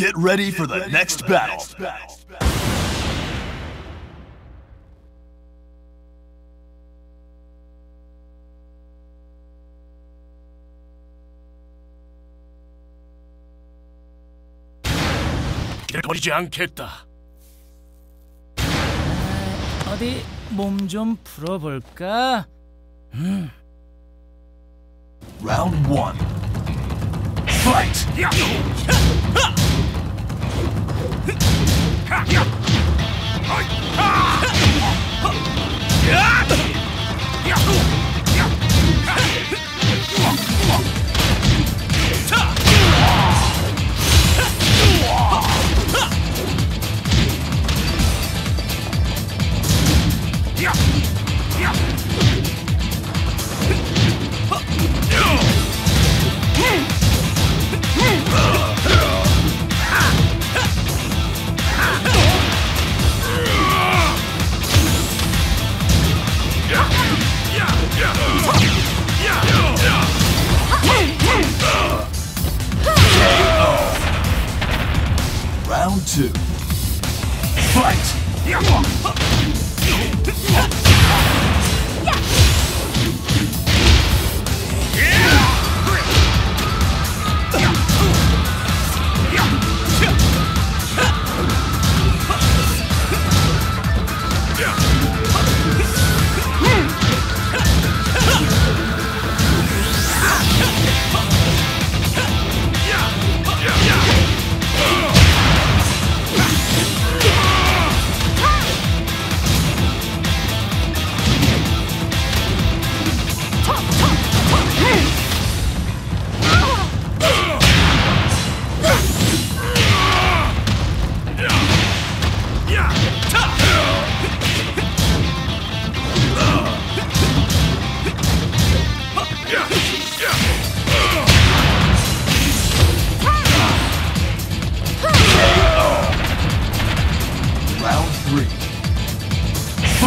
Get ready for the next battle. 버리지 않겠다. 어디 몸 좀 풀어볼까? Round one. Fight! Round two. Fight!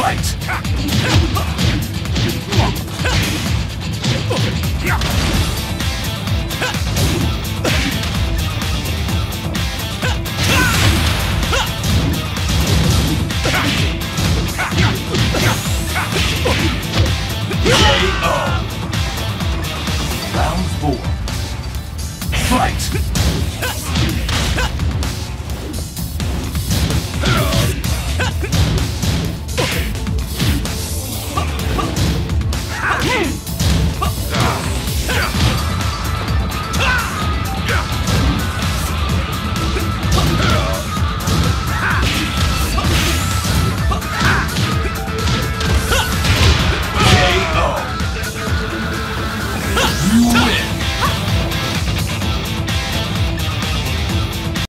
Round. Fight!